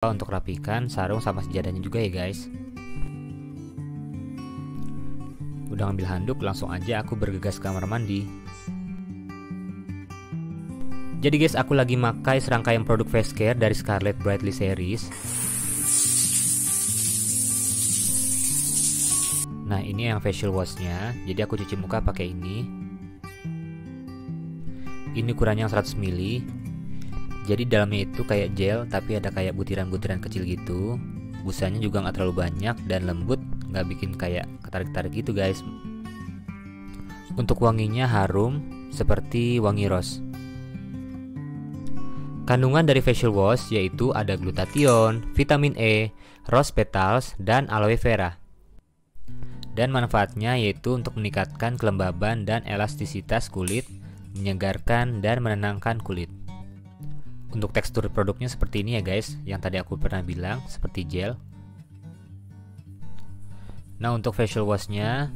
untuk rapikan sarung sama sejadahnya juga ya guys. Udah ngambil handuk langsung aja aku bergegas ke kamar mandi. Jadi guys aku lagi makai serangkaian produk face care dari Scarlett Brightly series. Nah ini yang facial washnya. Jadi aku cuci muka pakai ini. Ini ukurannya 100 ml jadi dalamnya itu kayak gel tapi ada kayak butiran-butiran kecil gitu busanya juga nggak terlalu banyak dan lembut nggak bikin kayak ketarik-tarik gitu guys untuk wanginya harum seperti wangi rose Kandungan dari facial wash yaitu ada glutathione, vitamin E, rose petals, dan aloe vera. Dan manfaatnya yaitu untuk meningkatkan kelembaban dan elastisitas kulit, menyegarkan dan menenangkan kulit. Untuk tekstur produknya seperti ini ya guys, yang tadi aku pernah bilang seperti gel. Nah untuk facial washnya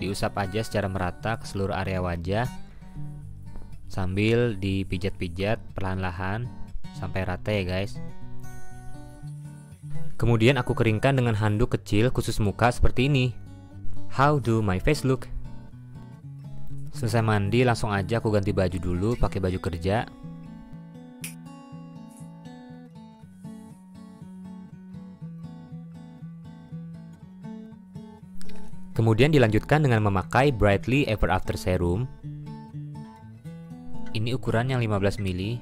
diusap aja secara merata ke seluruh area wajah sambil dipijat-pijat perlahan-lahan sampai rata ya guys. Kemudian aku keringkan dengan handuk kecil khusus muka seperti ini. How do my face look? Selesai mandi langsung aja aku ganti baju dulu pakai baju kerja Kemudian dilanjutkan dengan memakai Brightly Ever After Serum. Ini ukuran yang 15 ml.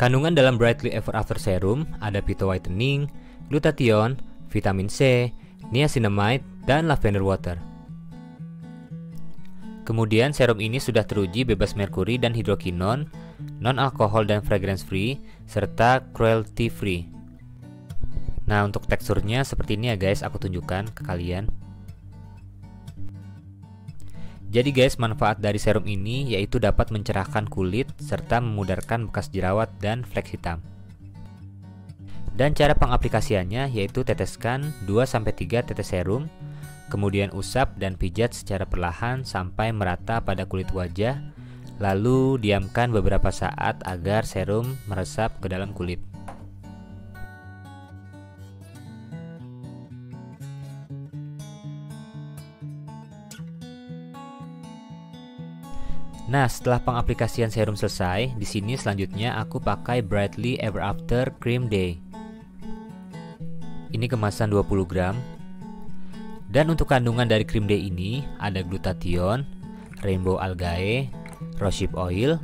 Kandungan dalam Brightly Ever After Serum ada pito whitening, glutathione, vitamin C, niacinamide, dan lavender water. Kemudian serum ini sudah teruji bebas merkuri dan hidrokinon, non-alkohol dan fragrance free, serta cruelty free. Nah untuk teksturnya seperti ini ya guys. Aku tunjukkan ke kalian. Jadi guys manfaat dari serum ini yaitu dapat mencerahkan kulit serta memudarkan bekas jerawat dan flek hitam. Dan cara pengaplikasiannya yaitu teteskan 2-3 tetes serum Kemudian usap dan pijat secara perlahan sampai merata pada kulit wajah Lalu diamkan beberapa saat agar serum meresap ke dalam kulit Nah, setelah pengaplikasian serum selesai, di sini selanjutnya aku pakai Brightly Ever After Cream Day. Ini kemasan 20 gram. Dan untuk kandungan dari cream day ini ada glutathione, rainbow algae, rosehip oil,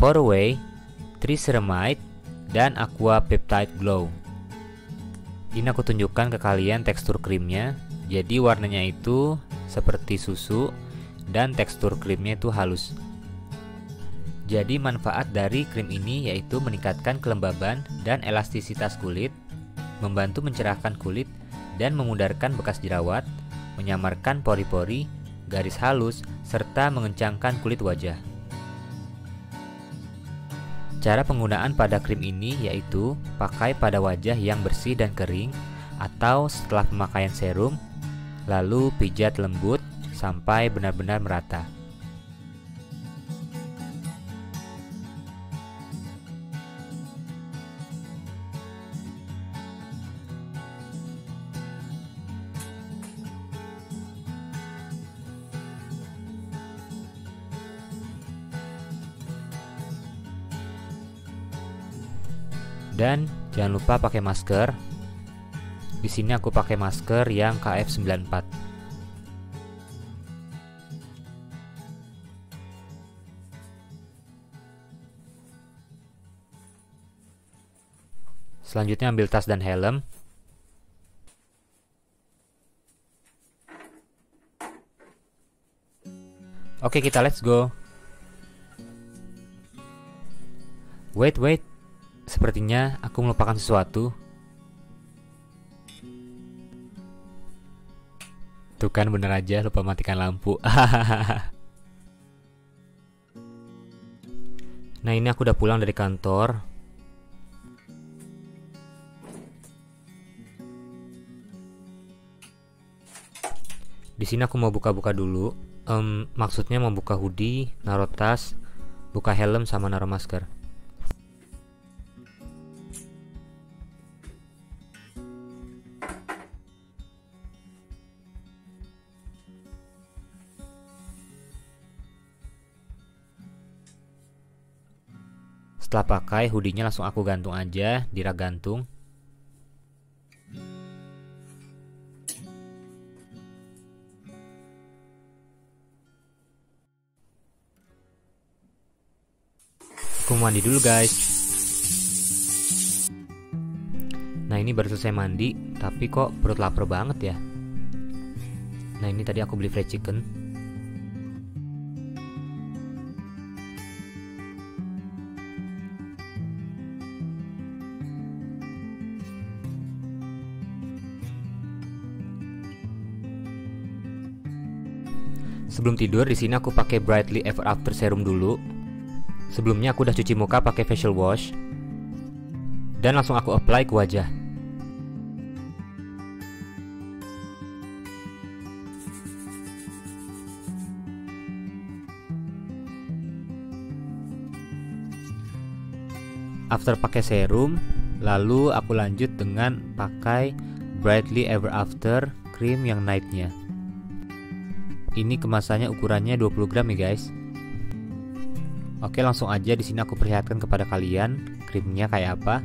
poreway, triceramide, dan aqua peptide glow. Ini aku tunjukkan ke kalian tekstur krimnya. Jadi warnanya itu seperti susu dan tekstur krimnya itu halus. Jadi manfaat dari krim ini yaitu meningkatkan kelembaban dan elastisitas kulit, membantu mencerahkan kulit dan memudarkan bekas jerawat, menyamarkan pori-pori, garis halus, serta mengencangkan kulit wajah. Cara penggunaan pada krim ini yaitu pakai pada wajah yang bersih dan kering atau setelah pemakaian serum, lalu pijat lembut sampai benar-benar merata. Dan jangan lupa pakai masker. Di sini aku pakai masker yang KF94. Selanjutnya ambil tas dan helm. Oke, kita let's go. Wait, wait. Sepertinya aku melupakan sesuatu. Tuh kan bener aja lupa matikan lampu. nah ini aku udah pulang dari kantor. Di sini aku mau buka-buka dulu. Um, maksudnya mau buka hoodie, naruh tas, buka helm sama naruh masker. Setelah pakai hoodie-nya langsung aku gantung aja di rak gantung. Aku mandi dulu guys. Nah ini baru selesai mandi, tapi kok perut lapar banget ya. Nah ini tadi aku beli fried chicken Sebelum tidur di sini aku pakai Brightly Ever After Serum dulu. Sebelumnya aku udah cuci muka pakai facial wash dan langsung aku apply ke wajah. After pakai serum, lalu aku lanjut dengan pakai Brightly Ever After krim yang nightnya. Ini kemasannya ukurannya 20 gram ya guys. Oke langsung aja di sini aku perlihatkan kepada kalian krimnya kayak apa.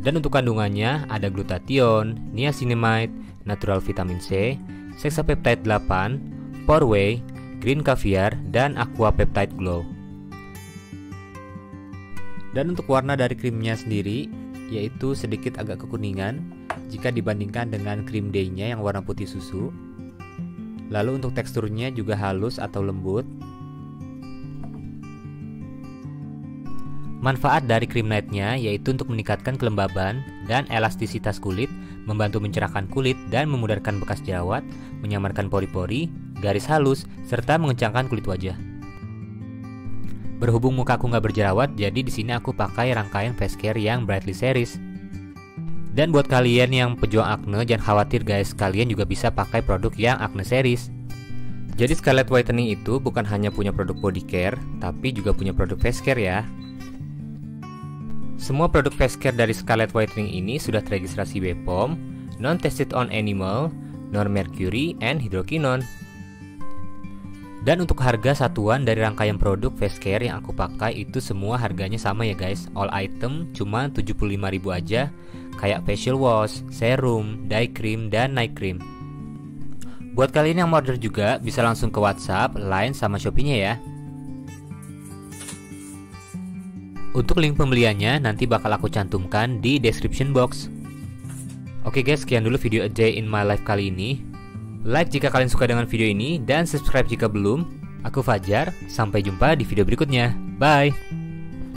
Dan untuk kandungannya ada glutathione, niacinamide, natural vitamin C, sexapeptide 8, porway, green caviar, dan aqua peptide glow. Dan untuk warna dari krimnya sendiri yaitu sedikit agak kekuningan jika dibandingkan dengan krim day-nya yang warna putih susu. Lalu untuk teksturnya juga halus atau lembut. Manfaat dari krim nightnya yaitu untuk meningkatkan kelembaban dan elastisitas kulit, membantu mencerahkan kulit dan memudahkan bekas jerawat, menyamarkan pori-pori, garis halus, serta mengencangkan kulit wajah. Berhubung muka aku nggak berjerawat, jadi di sini aku pakai rangkaian face care yang Brightly Series. Dan buat kalian yang pejuang acne, jangan khawatir guys, kalian juga bisa pakai produk yang acne series. Jadi Scarlett Whitening itu bukan hanya punya produk body care, tapi juga punya produk face care ya. Semua produk face care dari Scarlett Whitening ini sudah teregistrasi BPOM, non-tested on animal, non-mercury, and hydroquinone. Dan untuk harga satuan dari rangkaian produk face care yang aku pakai itu semua harganya sama ya guys All item cuma 75.000 aja Kayak facial wash, serum, day cream, dan night cream Buat kalian yang mau order juga bisa langsung ke whatsapp, line, sama shopee-nya ya Untuk link pembeliannya nanti bakal aku cantumkan di description box Oke guys, sekian dulu video A Day in My Life kali ini Like jika kalian suka dengan video ini dan subscribe jika belum. Aku Fajar, sampai jumpa di video berikutnya. Bye.